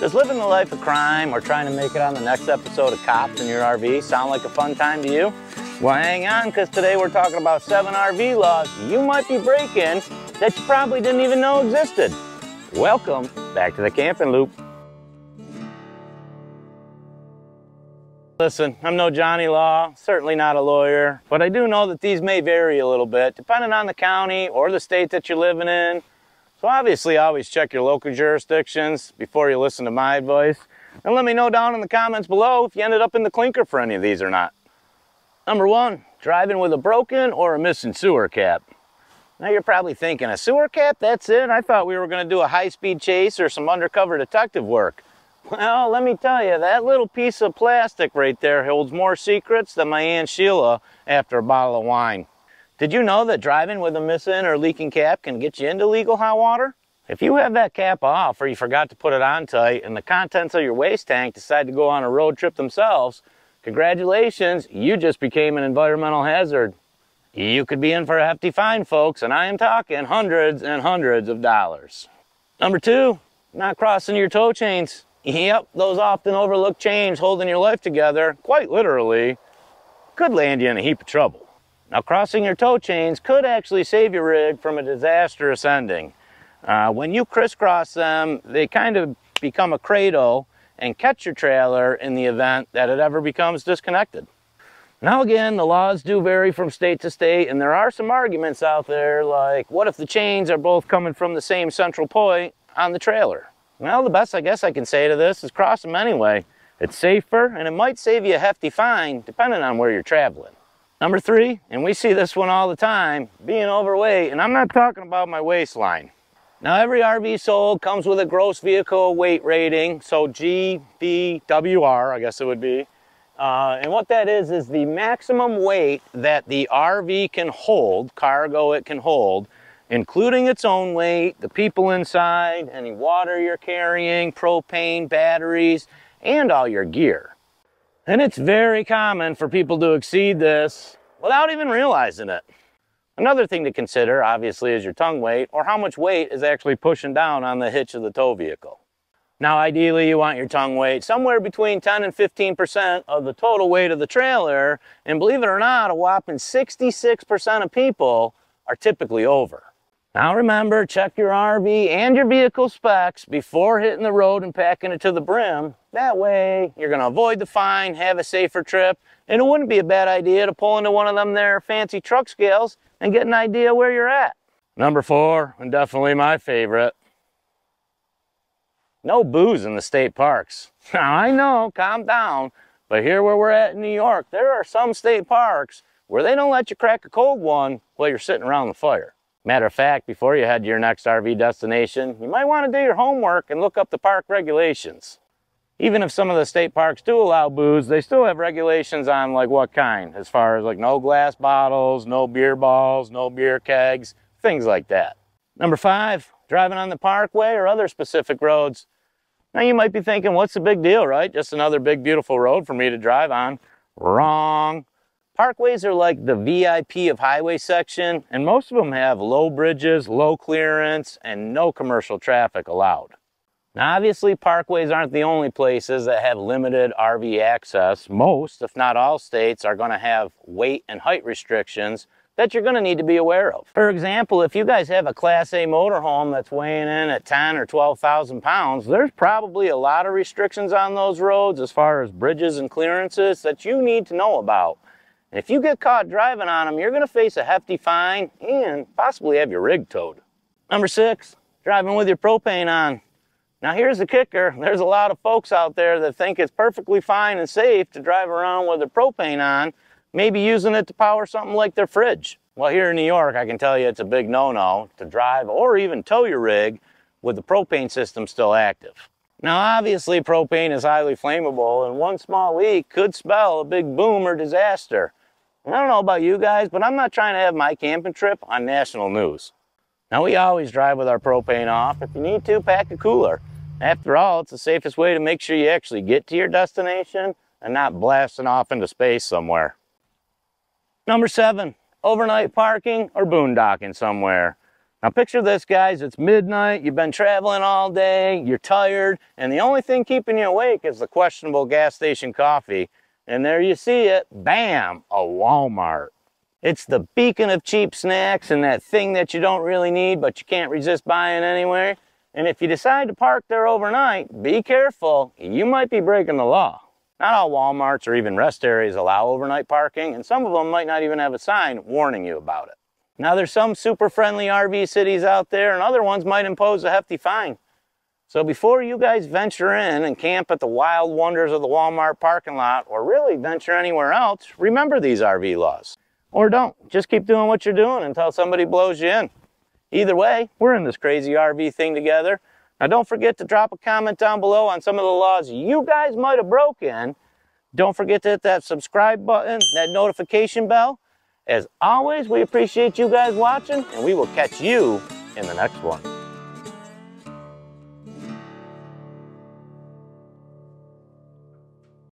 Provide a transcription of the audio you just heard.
Does living the life of crime or trying to make it on the next episode of Cops in your RV sound like a fun time to you? Well, hang on, because today we're talking about seven RV laws you might be breaking that you probably didn't even know existed. Welcome back to the Camping Loop. Listen, I'm no Johnny Law, certainly not a lawyer, but I do know that these may vary a little bit depending on the county or the state that you're living in so obviously always check your local jurisdictions before you listen to my advice. And let me know down in the comments below if you ended up in the clinker for any of these or not. Number one, driving with a broken or a missing sewer cap. Now you're probably thinking, a sewer cap, that's it? I thought we were gonna do a high-speed chase or some undercover detective work. Well, let me tell you, that little piece of plastic right there holds more secrets than my Aunt Sheila after a bottle of wine. Did you know that driving with a missing or leaking cap can get you into legal hot water? If you have that cap off or you forgot to put it on tight and the contents of your waste tank decide to go on a road trip themselves, congratulations, you just became an environmental hazard. You could be in for a hefty fine, folks, and I am talking hundreds and hundreds of dollars. Number two, not crossing your tow chains. Yep, those often overlooked chains holding your life together, quite literally, could land you in a heap of trouble. Now crossing your tow chains could actually save your rig from a disastrous ending. Uh, when you crisscross them, they kind of become a cradle and catch your trailer in the event that it ever becomes disconnected. Now again, the laws do vary from state to state and there are some arguments out there like, what if the chains are both coming from the same central point on the trailer? Well, the best I guess I can say to this is cross them anyway. It's safer and it might save you a hefty fine depending on where you're traveling. Number three, and we see this one all the time, being overweight, and I'm not talking about my waistline. Now every RV sold comes with a gross vehicle weight rating, so GVWR, I guess it would be. Uh, and what that is, is the maximum weight that the RV can hold, cargo it can hold, including its own weight, the people inside, any water you're carrying, propane, batteries, and all your gear. And it's very common for people to exceed this without even realizing it. Another thing to consider, obviously, is your tongue weight or how much weight is actually pushing down on the hitch of the tow vehicle. Now, ideally, you want your tongue weight somewhere between 10 and 15% of the total weight of the trailer. And believe it or not, a whopping 66% of people are typically over. Now remember, check your RV and your vehicle specs before hitting the road and packing it to the brim. That way, you're gonna avoid the fine, have a safer trip, and it wouldn't be a bad idea to pull into one of them there fancy truck scales and get an idea where you're at. Number four, and definitely my favorite, no booze in the state parks. Now I know, calm down, but here where we're at in New York, there are some state parks where they don't let you crack a cold one while you're sitting around the fire. Matter of fact, before you head to your next RV destination, you might want to do your homework and look up the park regulations. Even if some of the state parks do allow booze, they still have regulations on like what kind, as far as like no glass bottles, no beer balls, no beer kegs, things like that. Number five, driving on the parkway or other specific roads. Now you might be thinking, what's the big deal, right? Just another big, beautiful road for me to drive on. Wrong. Parkways are like the VIP of highway section, and most of them have low bridges, low clearance, and no commercial traffic allowed. Now obviously parkways aren't the only places that have limited RV access. Most, if not all states, are going to have weight and height restrictions that you're going to need to be aware of. For example, if you guys have a Class A motorhome that's weighing in at 10 or 12,000 pounds, there's probably a lot of restrictions on those roads as far as bridges and clearances that you need to know about. And if you get caught driving on them, you're going to face a hefty fine and possibly have your rig towed. Number six, driving with your propane on. Now here's the kicker. There's a lot of folks out there that think it's perfectly fine and safe to drive around with their propane on, maybe using it to power something like their fridge. Well, here in New York, I can tell you it's a big no-no to drive or even tow your rig with the propane system still active. Now, obviously, propane is highly flammable, and one small leak could spell a big boom or disaster. I don't know about you guys, but I'm not trying to have my camping trip on national news. Now we always drive with our propane off. If you need to, pack a cooler. After all, it's the safest way to make sure you actually get to your destination and not blasting off into space somewhere. Number seven, overnight parking or boondocking somewhere. Now picture this guys, it's midnight, you've been traveling all day, you're tired, and the only thing keeping you awake is the questionable gas station coffee. And there you see it, bam, a Walmart. It's the beacon of cheap snacks and that thing that you don't really need but you can't resist buying anyway. And if you decide to park there overnight, be careful, you might be breaking the law. Not all Walmarts or even rest areas allow overnight parking, and some of them might not even have a sign warning you about it. Now there's some super friendly RV cities out there and other ones might impose a hefty fine. So before you guys venture in and camp at the wild wonders of the Walmart parking lot or really venture anywhere else, remember these RV laws. Or don't, just keep doing what you're doing until somebody blows you in. Either way, we're in this crazy RV thing together. Now don't forget to drop a comment down below on some of the laws you guys might have broken. Don't forget to hit that subscribe button, that notification bell, as always, we appreciate you guys watching, and we will catch you in the next one.